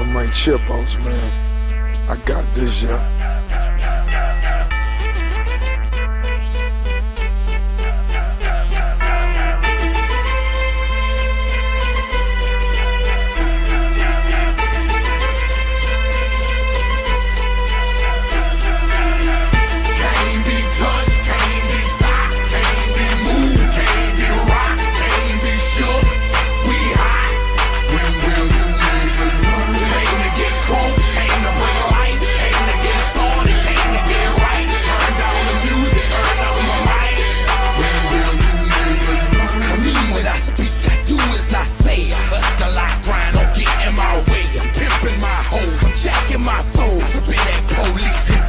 I'm Mike Chipos, man. I got this, yeah. soul be that police.